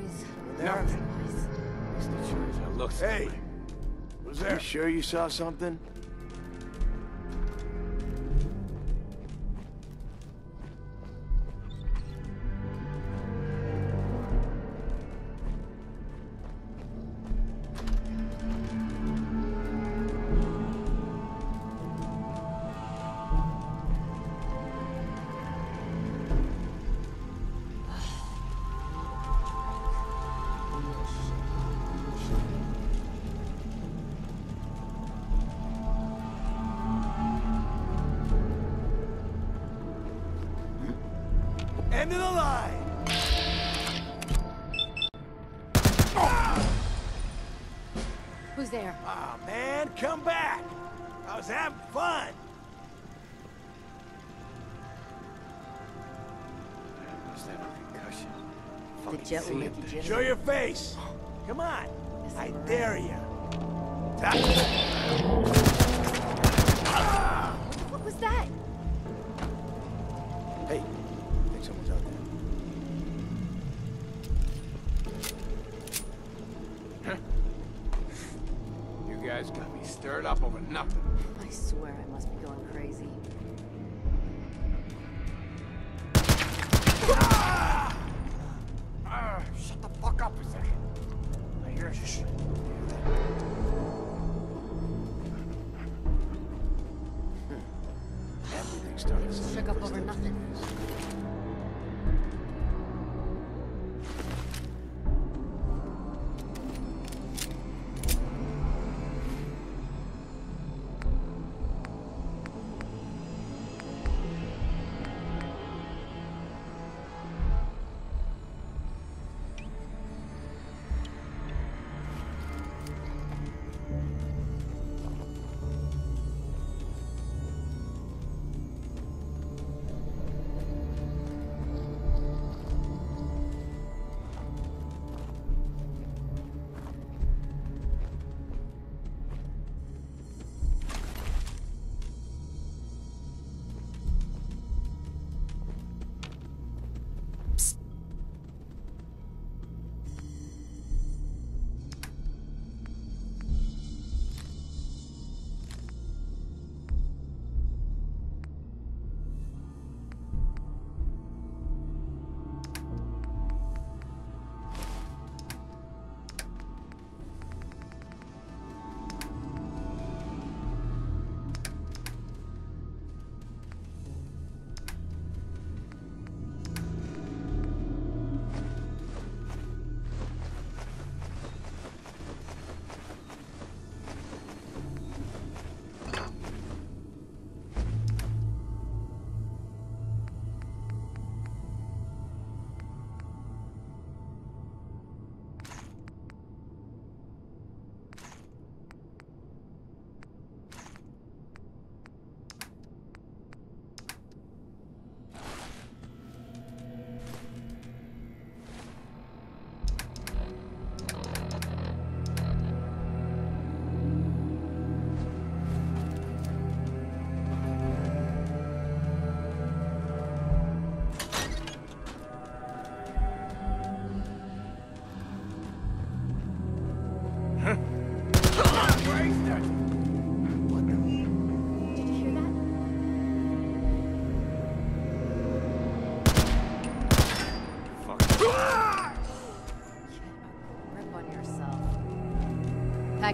noise. Nothing. At least it sure as hell looks that Hey, way. was there? You sure you saw something? The line! Who's there? Ah, man, come back! I was having fun! Must have a concussion. The Fucking jet will make you jittery. Show your face! Come on! I is right. dare you! What was that? Swear I must be going crazy.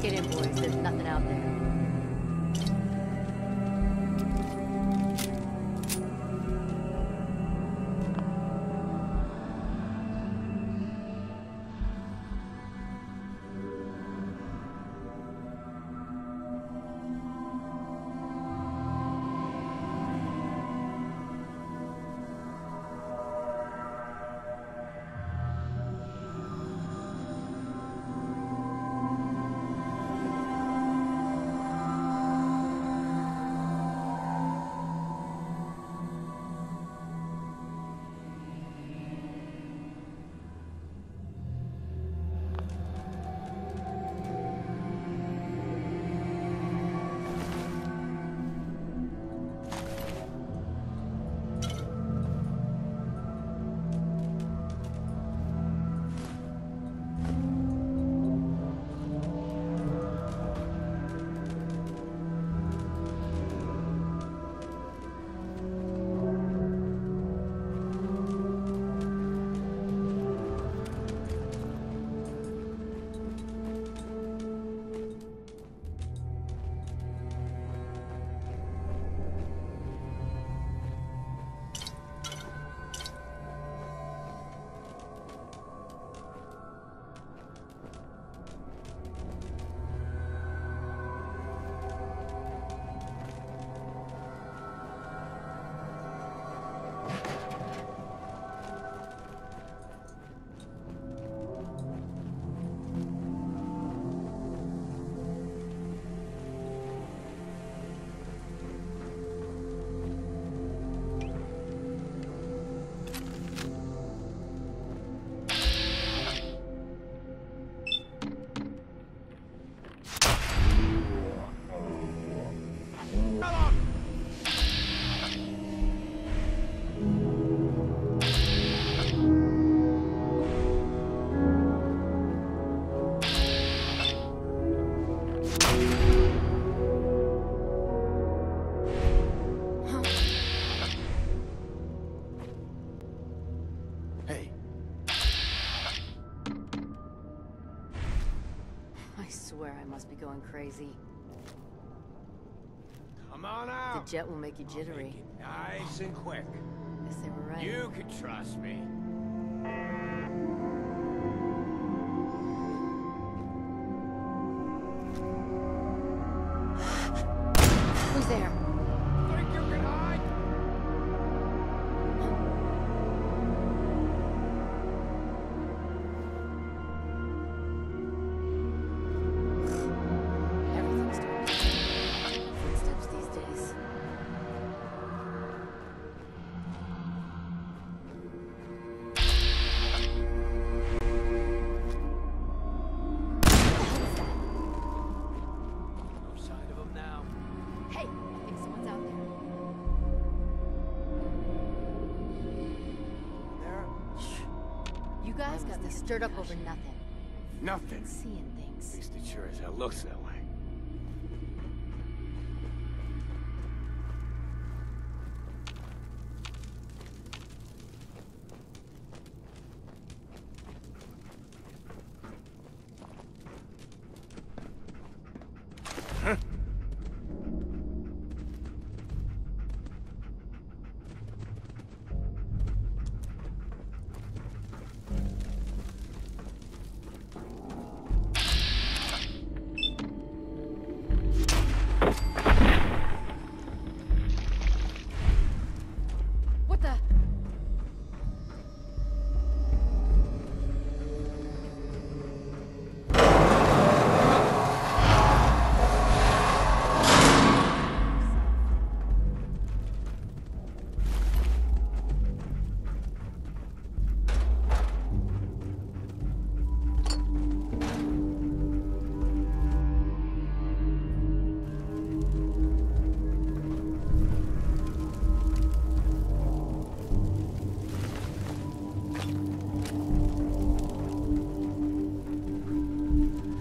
queremos. Swear I must be going crazy. Come on out! The jet will make you jittery. make nice and quick. Guess they were right. You can trust me. Stirred up over nothing. Nothing. Seeing At things. least it sure as hell looks that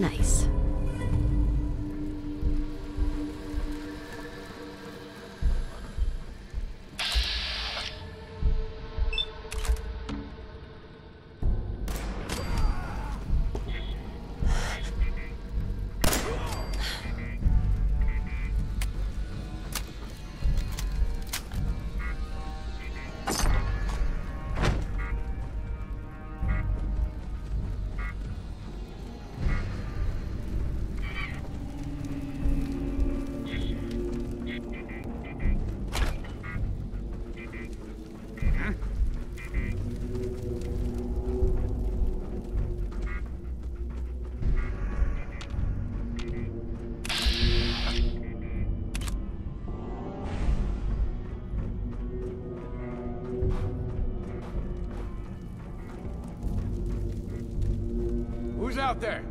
Nice. Out there?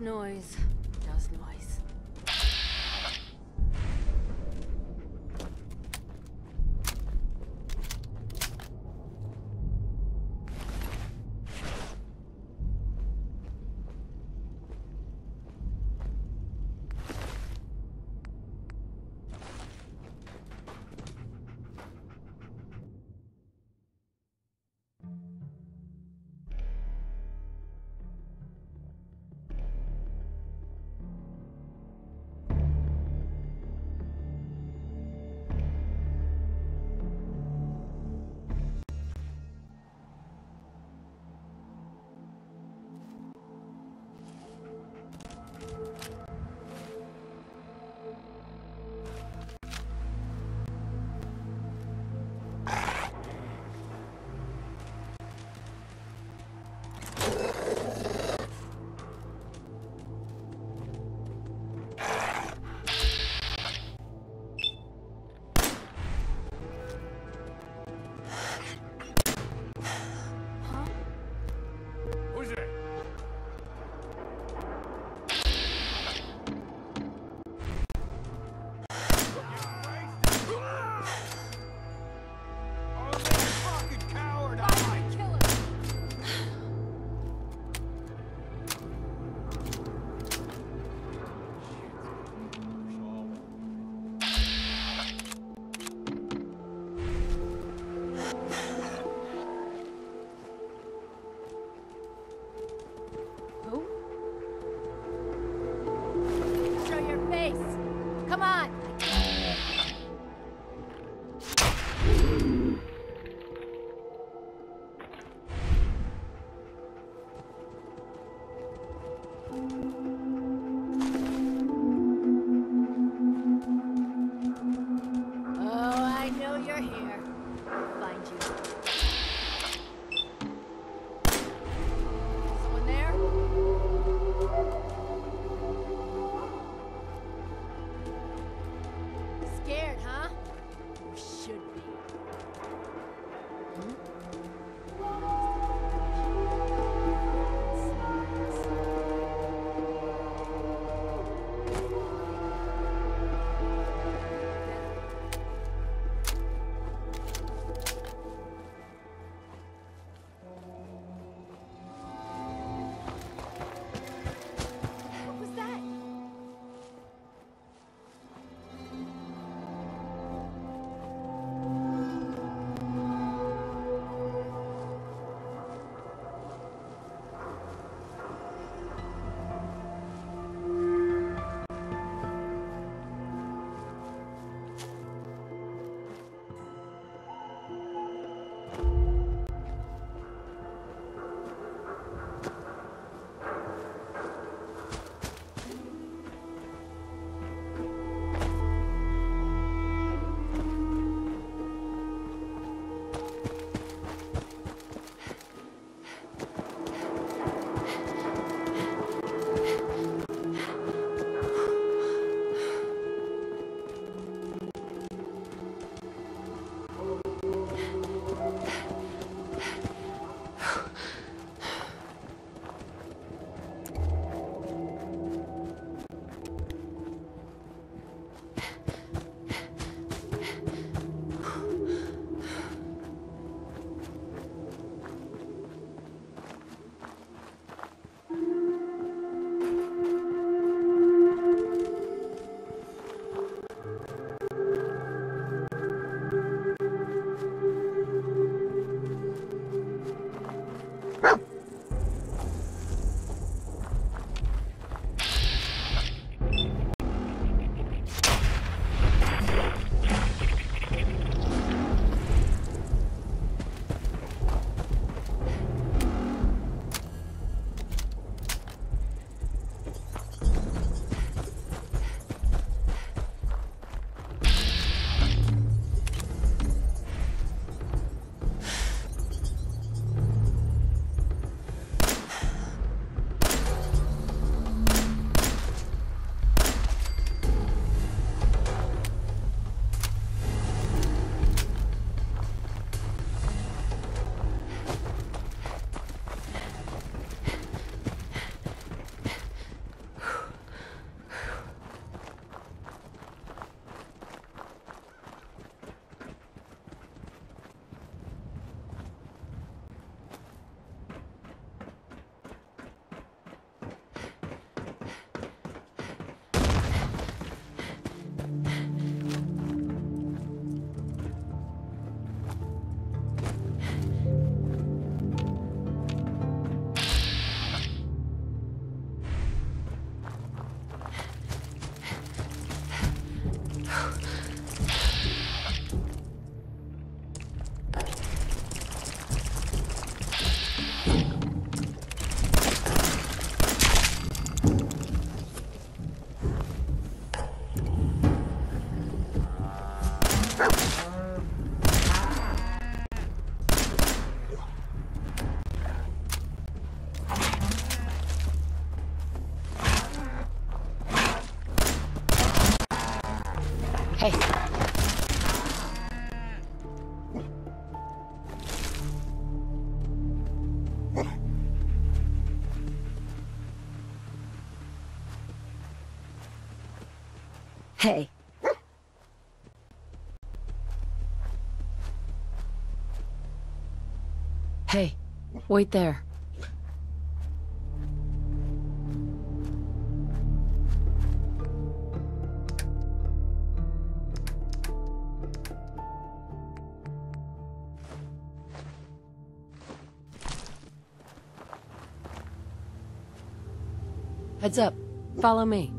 Noise. Hey. Hey. Hey, wait there. Heads up. Follow me.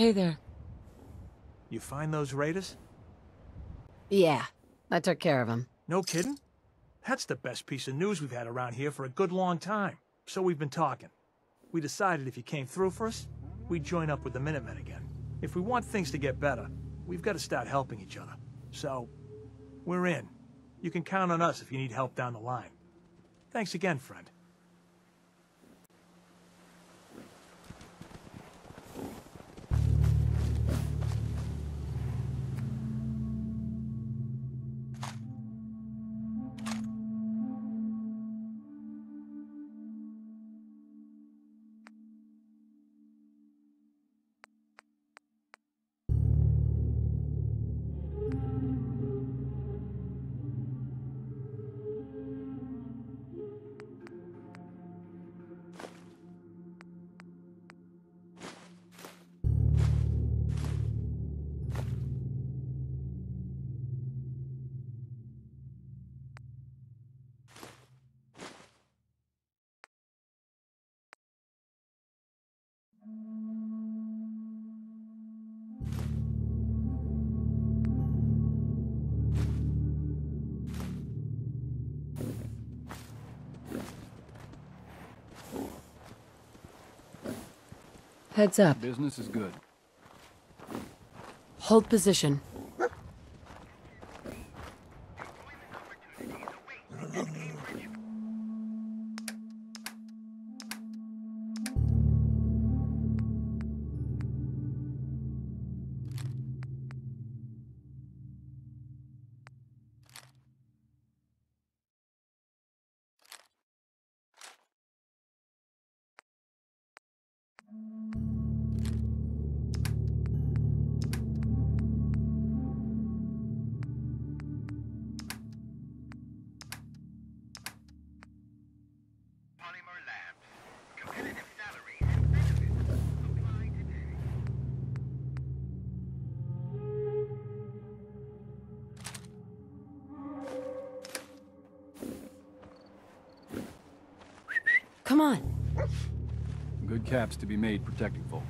Hey there. You find those raiders? Yeah, I took care of them. No kidding? That's the best piece of news we've had around here for a good long time. So we've been talking. We decided if you came through for us, we'd join up with the Minutemen again. If we want things to get better, we've got to start helping each other. So, we're in. You can count on us if you need help down the line. Thanks again, friend. Heads up. Business is good. Hold position. Come on. Good caps to be made protecting folk.